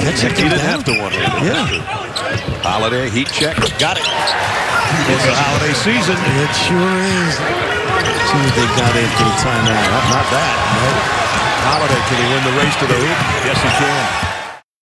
That it. he didn't have to one-hand. Yeah. Holiday, heat check. Got it. It's the holiday season. It sure is. See what they got in for the timeout. Not, that. Holiday, can he win the race to the hoop? Yes, he can.